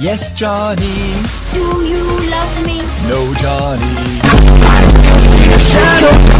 Yes, Johnny. Do you love me? No, Johnny. Shadow.